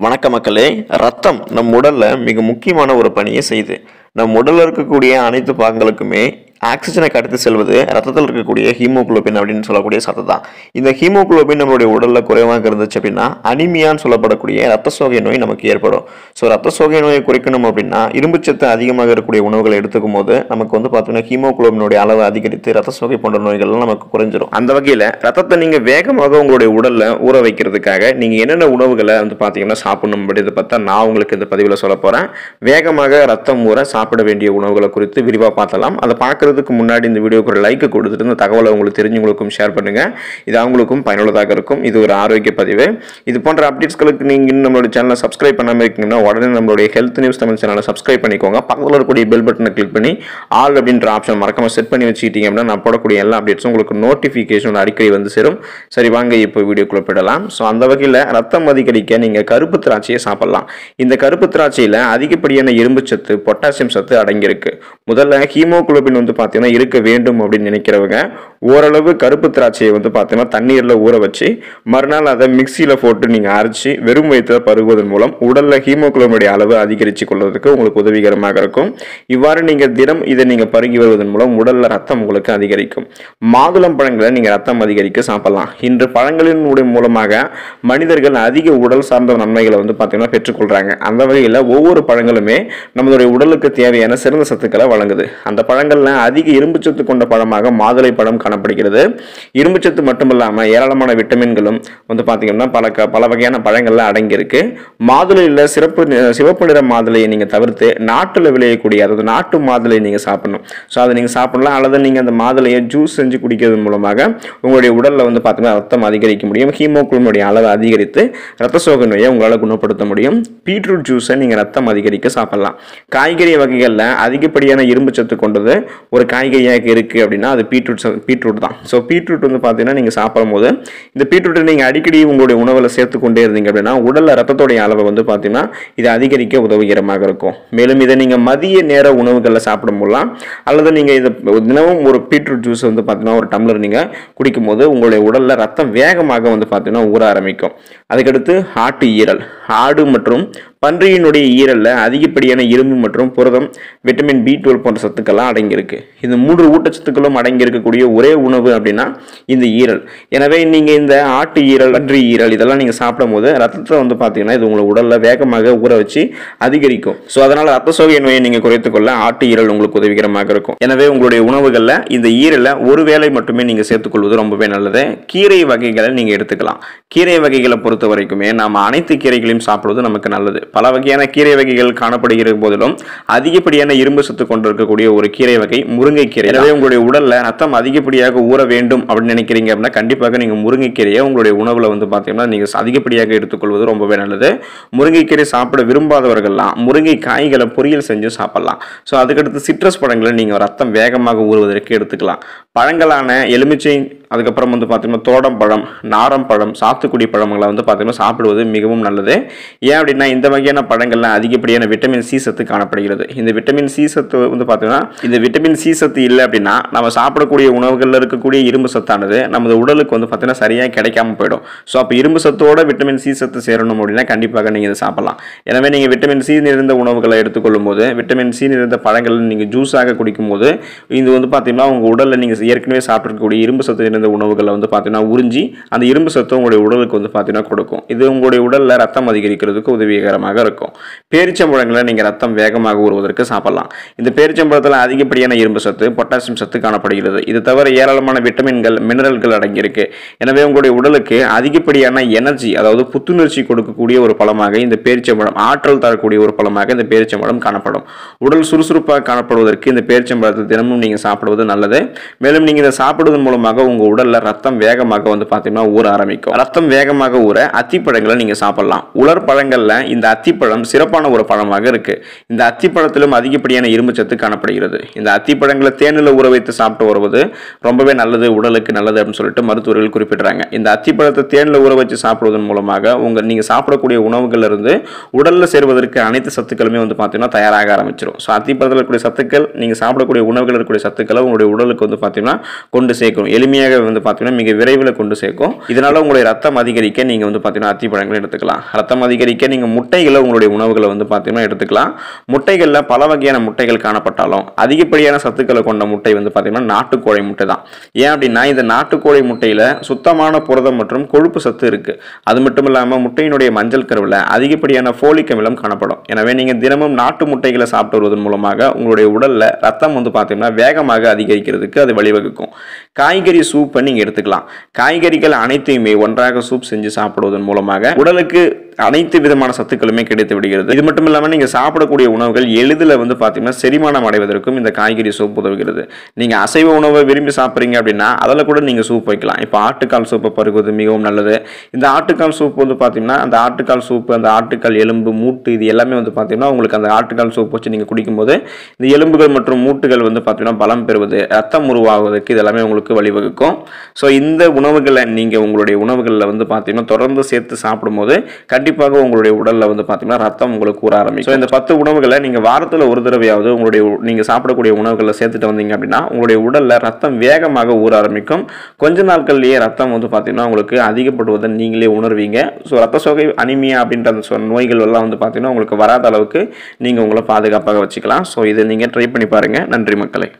வணக்க மக்களே ரத்தம் நம் உடல்ல மிக முக்கியமான ஒரு பணியை செய்யுது நம் உடல்ல இருக்கக்கூடிய அனைத்து பாகங்களுக்குமே ஆக்சிஜனை கடத்து செல்வது ரத்தத்தில் இருக்கக்கூடிய ஹீமோகுளோபின் அப்படின்னு சொல்லக்கூடிய சத்து தான் இந்த ஹீமோகுளோபின் நம்மளுடைய உடலில் குறைவாக இருந்துச்சு அப்படின்னா அனிமியான்னு சொல்லப்படக்கூடிய ரத்த சோகை நோய் நமக்கு ஏற்படும். ஸோ ரத்த சோகை நோயை குறைக்கணும் அப்படின்னா இரும்புச்சத்து அதிகமாக இருக்கக்கூடிய உணவுகளை எடுத்துக்கும் போது நமக்கு வந்து பார்த்தீங்கன்னா ஹீமோகுளோபினுடைய அளவு அதிகரித்து ரத்த சோகை போன்ற நோய்கள்லாம் நமக்கு குறைஞ்சிரும். அந்த வகையில் ரத்தத்தை நீங்கள் வேகமாக உங்களுடைய உடலில் ஊற வைக்கிறதுக்காக நீங்கள் என்னென்ன உணவுகளை வந்து பார்த்தீங்கன்னா சாப்பிடணும் அப்படின்றத பார்த்தா நான் உங்களுக்கு இந்த பதிவில் சொல்ல போகிறேன் வேகமாக ரத்தம் ஊற சாப்பிட வேண்டிய உணவுகளை குறித்து விரிவாக பார்த்தலாம் அதை பார்க்கறதுக்கு முன்னாடி இந்த வீடியோக்கு ஒரு லைக் கொடுத்துட்டு இந்த தகவலை உங்களுக்கு தெரிஞ்சவங்களுக்கும் ஷேர் பண்ணுங்க. இது அவங்களுக்கும் பயனுள்ளதாக இருக்கும். இது ஒரு ஆரோக்கிய பதிவு. இது போன்ற அப்டேட்ஸ்களுக்கு நீங்கள் இன்னும் சேனலை சப்ஸ்கிரைப் பண்ணாமல் இருக்கீங்கன்னா உடனே நம்மளுடைய ஹெல்த் நியூஸ் தமிழ் சேனலை சப்ஸ்கிரைப் பண்ணிக்கோங்க. பக்கத்தில் இருக்கக்கூடிய பெல் பட்டனை கிளிக் பண்ணி ஆல் அப்படின்ற ஆப்ஷன் மறக்காம செட் பண்ணி வச்சுக்கிட்டீங்க அப்படின்னா நான் போடக்கூடிய எல்லா அப்டேட்ஸும் உங்களுக்கு நோட்டிஃபிகேஷன் அடிக்கடி வந்து சேரும். சரி வாங்க இப்போ வீடியோக்குள்ளே போயிடலாம். ஸோ அந்த வகையில் ரத்தம் அதிகரிக்க நீங்கள் கருப்பு திராட்சையை சாப்பிடலாம். இந்த கருப்பு திராட்சையில் அதிகப்படியான இரும்புச்சத்து பொட்டாசியம் சத்து அடங்கியிருக்கு. முதல்ல ஹீமோகுளோபின் வந்து பார்த்தீங்கன்னா இருக்க வேண்டும் அப்படின்னு நினைக்கிறவங்க ஓரளவு கருப்பு திராட்சையை வந்து பார்த்தீங்கன்னா தண்ணீரில் ஊற வச்சு மறுநாள் அதை மிக்சியில் போட்டு நீங்கள் அரைச்சி வெறும் வயிற்றில் பருகுவதன் மூலம் உடலில் ஹீமோகுளோபினுடைய அளவு அதிகரித்து கொள்வதற்கு உங்களுக்கு உதவிகரமாக இருக்கும். இவ்வாறு நீங்கள் தினம் இதை நீங்கள் பருகி வருவதன் மூலம் உடலில் ரத்தம் உங்களுக்கு அதிகரிக்கும். மாதுளம் பழங்களை நீங்கள் ரத்தம் அதிகரிக்க சாப்பிடலாம். இன்று பழங்களின் மூலமாக மனிதர்கள் அதிக உடல் சார்ந்த நன்மைகளை வந்து பார்த்தீங்கன்னா பெற்றுக்கொள்கிறாங்க அந்த வகையில் ஒவ்வொரு பழங்களுமே நம்மளுடைய உடலுக்கு தேவையான சிறந்த சத்துக்களை வழங்குது. அந்த பழங்கள்லாம் அதிக இரும்புச்சத்து கொண்ட பழமாக மாதுளை பழம் காணப்படுகிறது. இரும்புச்சத்து மட்டும் இல்லாமல் ஏராளமான விட்டமின்களும் வந்து பார்த்தீங்கன்னா பல க பல வகையான பழங்கள்லாம் அடங்கியிருக்கு. மாதுளையில் சிறப்பு சிவப்பு நிற மாதுளையை நீங்கள் தவிர்த்து நாட்டில் விளையக்கூடிய அதாவது நாட்டு மாதுளையை நீங்கள் சாப்பிடணும். ஸோ அதை நீங்கள் சாப்பிடலாம். அல்லது நீங்கள் அந்த மாதுளையை ஜூஸ் செஞ்சு குடிக்கிறது மூலமாக உங்களுடைய உடலில் வந்து பார்த்தீங்கன்னா ரத்தம் அதிகரிக்க முடியும். ஹீமோக்ளோனுடைய அளவை அதிகரித்து ரத்த சோக நோயை உங்களால் குணப்படுத்த முடியும். பீட்ரூட் ஜூஸை நீங்கள் ரத்தம் அதிகரிக்க சாப்பிடலாம். காய்கறி வகைகளில் அதிகப்படியான இரும்பு சத்து கொண்டது ஒரு காய்கறியாக இருக்குது அப்படின்னா அது பீட்ரூட் பீட்ரூட் தான். ஸோ பீட்ரூட் வந்து பார்த்தீங்கன்னா நீங்கள் சாப்பிடும் போது இந்த பீட்ரூட்டை நீங்கள் அடிக்கடி உங்களுடைய உணவில் சேர்த்து கொண்டே இருந்தீங்க அப்படின்னா உடலில் ரத்தத்தோடைய அளவை வந்து பார்த்தீங்கன்னா இது அதிகரிக்க உதவிகரமாக இருக்கும். மேலும் இதை நீங்கள் மதிய நேர உணவுகளில் சாப்பிடும் போதெல்லாம் அல்லது நீங்கள் இதை தினமும் ஒரு பீட்ரூட் ஜூஸ் வந்து பார்த்தீங்கன்னா ஒரு டம்ளர் நீங்கள் குடிக்கும்போது உங்களுடைய உடலில் ரத்தம் வேகமாக வந்து பார்த்தீங்கன்னா ஊற ஆரம்பிக்கும். அதுக்கடுத்து ஆட்டு ஈரல். ஆடு மற்றும் பன்றியினுடைய ஈரலில் அதிகப்படியான இரும்பு மற்றும் புரதம் விட்டமின் பி டுவெல் போன்ற சத்துக்கள்லாம் அடங்கியிருக்கு. இந்த மூன்று ஊட்டச்சத்துக்களும் அடங்கியிருக்கக்கூடிய ஒரே உணவு அப்படின்னா இந்த ஈரல். எனவே நீங்கள் இந்த ஆட்டு ஈரல் பன்றி ஈரல் இதெல்லாம் நீங்கள் சாப்பிடும் போது ரத்தத்தை வந்து பார்த்தீங்கன்னா இது உங்களை உடலில் வேகமாக ஊற வச்சு அதிகரிக்கும். ஸோ அதனால் ரத்த சோகை நோயை நீங்கள் குறைத்துக்கொள்ள ஆட்டு ஈரல் உங்களுக்கு உதவிகரமாக இருக்கும். எனவே உங்களுடைய உணவுகளில் இந்த ஈரலை ஒரு வேளை மட்டுமே நீங்கள் சேர்த்துக்கொள்வது ரொம்பவே நல்லது. கீரை வகைகளை நீங்கள் எடுத்துக்கலாம். கீரை வகைகளை பொறுத்த வரைக்குமே நாம் அனைத்து கீரைகளையும் சாப்பிடுவது நமக்கு நல்லது. பல வகையான கீரை வகைகள் காணப்படுகிற போதிலும் அதிகப்படியான இரும்பு சத்து கொண்டிருக்கக்கூடிய ஒரு கீரை வகை முருங்கைக்கீரை. எனவே உங்களுடைய உடல்ல ரத்தம் அதிகப்படியாக ஊற வேண்டும் அப்படின்னு நினைக்கிறீங்க அப்படின்னா கண்டிப்பாக நீங்க முருங்கைக்கீரையை உங்களுடைய உணவுல வந்து பார்த்தீங்கன்னா நீங்க அதிகப்படியாக எடுத்துக்கொள்வது ரொம்பவே நல்லது. முருங்கைக்கீரை சாப்பிட விரும்பாதவர்கள்லாம் முருங்கை காய்களை பொரியல் செஞ்சு சாப்பிடலாம். ஸோ அதுக்கடுத்து சிட்ரஸ் பழங்களை நீங்கள் ரத்தம் வேகமாக ஊறுவதற்கு எடுத்துக்கலாம். பழங்களான எலுமிச்சை அதுக்கப்புறம் வந்து பார்த்தீங்கன்னா தோடம்பழம் நாரம்பழம் சாத்துக்குடி பழங்களை வந்து பார்த்தீங்கன்னா சாப்பிடுவது மிகவும் நல்லது. ஏன் அப்படின்னா இந்த வகையான பழங்கள்லாம் அதிகப்படியான விட்டமின் சி சத்து காணப்படுகிறது. இந்த விட்டமின் சி சத்து வந்து பார்த்தீங்கன்னா இந்த விட்டமின் சி சத்து இல்லை அப்படின்னா நம்ம சாப்பிடக்கூடிய உணவுகளில் இருக்கக்கூடிய இரும்பு சத்தானது நமது உடலுக்கு வந்து பார்த்தீங்கன்னா சரியாக கிடைக்காம போயிடும். ஸோ அப்போ இரும்பு சத்தோட விட்டமின் சி சத்து சேரணும் அப்படின்னா கண்டிப்பாக நீங்கள் இதை சாப்பிடலாம். எனவே நீங்கள் விட்டமின் சி நிறைந்த உணவுகளை எடுத்துக்கொள்ளும் போது விட்டமின் சி நிறைந்த பழங்கள் நீங்கள் ஜூஸாக குடிக்கும்போது இது வந்து பார்த்தீங்கன்னா உங்கள் உடலில் நீங்கள் ஏற்கனவே சாப்பிட்ருக்கக்கூடிய இரும்பு சத்து நிறைந்த உணவுகளை வந்து பார்த்தீங்கன்னா உறிஞ்சி அந்த இரும்பு சத்து உங்களுடைய உடலுக்கு வந்து பார்த்தீங்கன்னா கொடுக்கும். இது உங்களுடைய உடலில் ரத்தம் அதிகரிக்கிறதுக்கு உதவிகரமாக அதிகமாக இருக்கும். பேரிச்சம்பழங்களை நீங்கள் ரத்தம் வேகமாக ஊறுவதற்கு சாப்பிடலாம். இந்த பேரிச்சம்பழத்தில் அதிகப்படியான இரும்பு சத்து பொட்டாசியம் சத்து காணப்படுகிறது. இது தவிர ஏராளமான விட்டமின்கள் மினரல்கள் அடங்கியிருக்கு. எனவே உங்களுடைய உடலுக்கு அதிகப்படியான எனர்ஜி அதாவது புத்துணர்ச்சி கொடுக்கக்கூடிய ஒரு பழமாக இந்த பேரிச்சம்பழம் ஆற்றல் தரக்கூடிய ஒரு பழமாக இந்த பேரிச்சம்பழம் காணப்படும். உடல் சுறுசுறுப்பாக காணப்படுவதற்கு இந்த பேரிச்சம்பழத்தை தினமும் நீங்கள் சாப்பிடுவது நல்லது. மேலும் நீங்கள் இதை சாப்பிடுவதன் மூலமாக உங்கள் உடலில் ரத்தம் வேகமாக வந்து பார்த்தீங்கன்னா ஊற ஆரம்பிக்கும். ரத்தம் வேகமாக ஊற அத்திப்பழங்களை நீங்கள் சாப்பிடலாம். உலர் பழங்களில் இந்த அத்திப்பழம் சிறப்பான ஒரு பழமாக இருக்கு. இந்த அத்திப்பழத்திலும் அதிகப்படியான இரும்பு சத்து காணப்படுகிறது. இந்த அத்திப்பழங்களை தேனில் ஊற வைத்து சாப்பிட்டு வருவது ரொம்பவே நல்லது உடலுக்கு நல்லது அப்படின்னு சொல்லிட்டு மருத்துவர்கள் குறிப்பிடுறாங்க. இந்த அத்திப்பழத்தை தேனில் ஊற வச்சு சாப்பிடுவதன் மூலமாக உங்கள் நீங்கள் சாப்பிடக்கூடிய உணவுகள்ல இருந்து உடலில் சேர்வதற்கு அனைத்து சத்துக்களுமே வந்து பார்த்தீங்கன்னா தயாராக ஆரம்பிச்சிடும் ஸோ அத்திப்பழத்தில் இருக்கக்கூடிய சத்துக்கள் நீங்கள் சாப்பிடக்கூடிய உணவுகள் இருக்கக்கூடிய சத்துக்களை உங்களுடைய உடலுக்கு வந்து பார்த்தீங்கன்னா கொண்டு சேர்க்கும். எளிமையாக வந்து பார்த்தீங்கன்னா மிக விரைவில் கொண்டு சேர்க்கும். இதனால் உங்களுடைய ரத்தம் அதிகரிக்க நீங்கள் வந்து பார்த்தீங்கன்னா அத்திப்பழங்களை எடுத்துக்கலாம். ரத்தம் அதிகரிக்க நீங்கள் முட்டை முட்டைகளை உங்களுடைய உணவுகளை வந்து பார்த்தீங்கன்னா எடுத்துக்கலாம். முட்டைகளில் பல வகையான முட்டைகள் காணப்பட்டாலும் அதிகப்படியான சத்துக்களை கொண்ட முட்டை வந்து பார்த்தீங்கன்னா நாட்டுக்கோழி முட்டை தான். ஏன் அப்படின்னா இந்த நாட்டுக்கோழி முட்டையில் சுத்தமான புரதம் மற்றும் கொழுப்பு சத்து இருக்குது அது மட்டும் இல்லாமல் முட்டையினுடைய மஞ்சள் கருவில் அதிகப்படியான ஃபோலிக் அமிலம் காணப்படும். எனவே நீங்கள் தினமும் நாட்டு முட்டைகளை சாப்பிட்டு வருவதன் மூலமாக உங்களுடைய உடலில் ரத்தம் வந்து பார்த்தீங்கன்னா வேகமாக அதிகரிக்கிறதுக்கு அது வழிவகுக்கும். காய்கறி சூப்பை நீங்கள் எடுத்துக்கலாம். காய்கறிகள் அனைத்தையுமே ஒன்றாக சூப் செஞ்சு சாப்பிடுவதன் மூலமாக உடலுக்கு அனைத்து விதமான சத்துக்களுமே கிடைத்து விடுகிறது. இது மட்டும் இல்லாமல் நீங்கள் சாப்பிடக்கூடிய உணவுகள் எளிதில் வந்து பார்த்தீங்கன்னா செரிமானம் அடைவதற்கும் இந்த காய்கறி சூப் உதவுகிறது. நீங்கள் அசைவ உணவை விரும்பி சாப்பிட்றீங்க அப்படின்னா அதில் கூட நீங்கள் சூப் வைக்கலாம். இப்போ ஆட்டுக்கால் சூப்பை பருகுவது மிகவும் நல்லது. இந்த ஆட்டுக்கால் சூப் வந்து பார்த்தீங்கன்னா அந்த ஆட்டுக்கால் சூப்பு அந்த ஆட்டுக்கால் எலும்பு மூட்டு இது எல்லாமே வந்து பார்த்தீங்கன்னா உங்களுக்கு அந்த ஆட்டுக்கால் சூப் வச்சு நீங்கள் குடிக்கும்போது இந்த எலும்புகள் மற்றும் மூட்டுகள் வந்து பார்த்தீங்கன்னா பலம் பெறுவது ரத்தம் உருவாகுவதற்கு இது எல்லாமே உங்களுக்கு வழிவகுக்கும். ஸோ இந்த உணவுகளை நீங்கள் உங்களுடைய உணவுகளில் வந்து பார்த்தீங்கன்னா தொடர்ந்து சேர்த்து சாப்பிடும்போது கண்டிப்பாக கண்டிப்பாக உங்களுடைய உடலில் வந்து பார்த்தீங்கன்னா ரத்தம் உங்களுக்கு கூற ஆரம்பிக்கும். ஸோ இந்த பத்து உணவுகளை நீங்கள் வாரத்தில் ஒரு தடவையாவது உங்களுடைய நீங்கள் சாப்பிடக்கூடிய உணவுகளை சேர்த்துட்டு வந்தீங்க அப்படின்னா உங்களுடைய உடலில் ரத்தம் வேகமாக ஊற ஆரம்பிக்கும். கொஞ்ச நாட்கள்லேயே ரத்தம் வந்து பார்த்தீங்கன்னா உங்களுக்கு அதிகப்படுவதை நீங்களே உணர்வீங்க. ஸோ ரத்த சோகை அனிமியா அப்படின்ற அந்த சொ- நோய்கள் எல்லாம் வந்து பார்த்தீங்கன்னா உங்களுக்கு வராத அளவுக்கு நீங்கள் உங்களை பாதுகாப்பாக வச்சுக்கலாம். ஸோ இதை நீங்கள் ட்ரை பண்ணி பாருங்கள் நன்றி மக்களை.